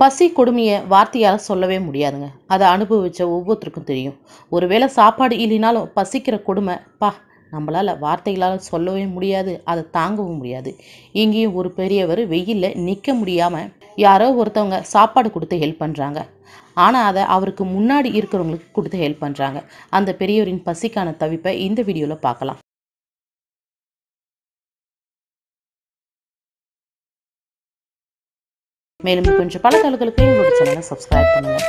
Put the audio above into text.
பசி கொடுமையை வார்த்தையால் சொல்லவே முடியாதுங்க. அதை அனுபவிச்ச ஒவ்வொருத்தருக்கும் தெரியும். ஒருவேளை சாப்பாடு இல்லைனாலும் பசிக்கிற கொடுமை பா நம்மளால் வார்த்தைகளால் சொல்லவே முடியாது அதை தாங்கவும் முடியாது. இங்கேயும் ஒரு பெரியவர் வெயிலில் நிற்க முடியாமல் யாரோ ஒருத்தவங்க சாப்பாடு கொடுத்து ஹெல்ப் பண்ணுறாங்க ஆனால் அதை அவருக்கு முன்னாடி இருக்கிறவங்களுக்கு கொடுத்து ஹெல்ப் பண்ணுறாங்க அந்த பெரியவரின் பசிக்கான தவிப்பை இந்த வீடியோவில் பார்க்கலாம். மேலும் கொஞ்சம் பல தகவல்களுக்கு எங்களோட சேனலை சப்ஸ்கிரைப் பண்ணுங்கள்